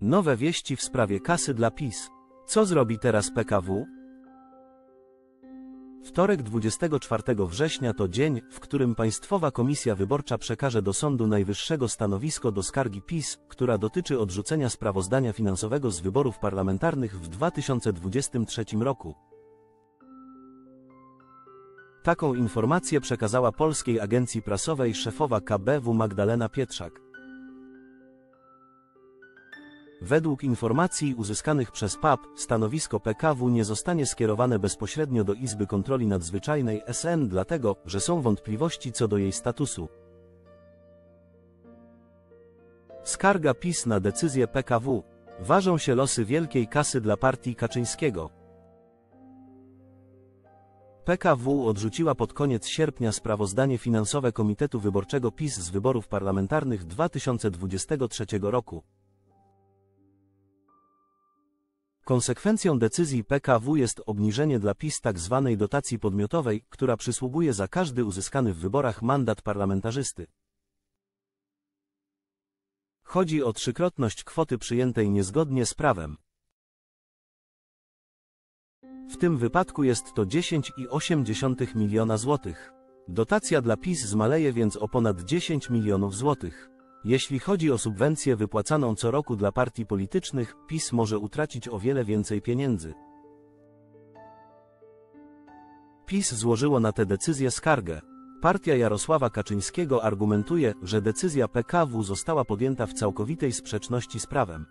Nowe wieści w sprawie kasy dla PiS. Co zrobi teraz PKW? Wtorek 24 września to dzień, w którym Państwowa Komisja Wyborcza przekaże do Sądu Najwyższego stanowisko do skargi PiS, która dotyczy odrzucenia sprawozdania finansowego z wyborów parlamentarnych w 2023 roku. Taką informację przekazała Polskiej Agencji Prasowej szefowa KBW Magdalena Pietrzak. Według informacji uzyskanych przez PAP, stanowisko PKW nie zostanie skierowane bezpośrednio do Izby Kontroli Nadzwyczajnej SN dlatego, że są wątpliwości co do jej statusu. Skarga PiS na decyzję PKW. Ważą się losy wielkiej kasy dla partii Kaczyńskiego. PKW odrzuciła pod koniec sierpnia sprawozdanie finansowe Komitetu Wyborczego PiS z wyborów parlamentarnych 2023 roku. Konsekwencją decyzji PKW jest obniżenie dla PiS tzw. Tak dotacji podmiotowej, która przysługuje za każdy uzyskany w wyborach mandat parlamentarzysty. Chodzi o trzykrotność kwoty przyjętej niezgodnie z prawem. W tym wypadku jest to 10,8 miliona złotych. Dotacja dla PiS zmaleje więc o ponad 10 milionów złotych. Jeśli chodzi o subwencję wypłacaną co roku dla partii politycznych, PiS może utracić o wiele więcej pieniędzy. PiS złożyło na tę decyzję skargę. Partia Jarosława Kaczyńskiego argumentuje, że decyzja PKW została podjęta w całkowitej sprzeczności z prawem.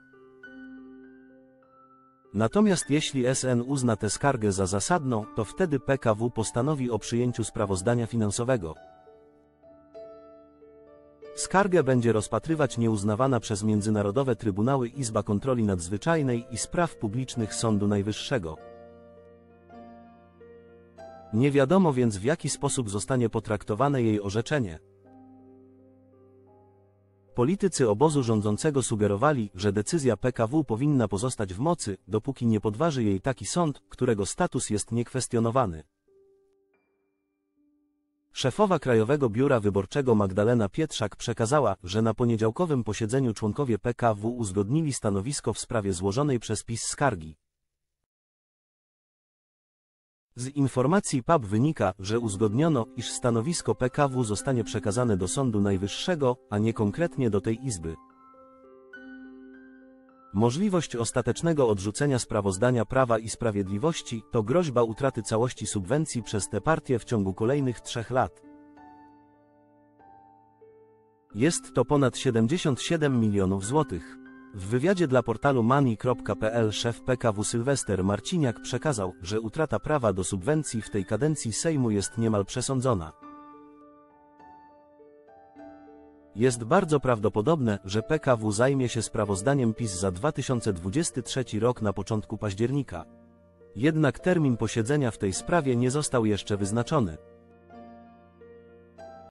Natomiast jeśli SN uzna tę skargę za zasadną, to wtedy PKW postanowi o przyjęciu sprawozdania finansowego. Skargę będzie rozpatrywać nieuznawana przez międzynarodowe trybunały Izba Kontroli Nadzwyczajnej i Spraw Publicznych Sądu Najwyższego. Nie wiadomo więc w jaki sposób zostanie potraktowane jej orzeczenie. Politycy obozu rządzącego sugerowali, że decyzja PKW powinna pozostać w mocy, dopóki nie podważy jej taki sąd, którego status jest niekwestionowany. Szefowa Krajowego Biura Wyborczego Magdalena Pietrzak przekazała, że na poniedziałkowym posiedzeniu członkowie PKW uzgodnili stanowisko w sprawie złożonej przez PiS skargi. Z informacji PAP wynika, że uzgodniono, iż stanowisko PKW zostanie przekazane do Sądu Najwyższego, a nie konkretnie do tej Izby. Możliwość ostatecznego odrzucenia sprawozdania Prawa i Sprawiedliwości to groźba utraty całości subwencji przez tę partię w ciągu kolejnych trzech lat. Jest to ponad 77 milionów złotych. W wywiadzie dla portalu money.pl szef PKW Sylwester Marciniak przekazał, że utrata prawa do subwencji w tej kadencji Sejmu jest niemal przesądzona. Jest bardzo prawdopodobne, że PKW zajmie się sprawozdaniem PiS za 2023 rok na początku października. Jednak termin posiedzenia w tej sprawie nie został jeszcze wyznaczony.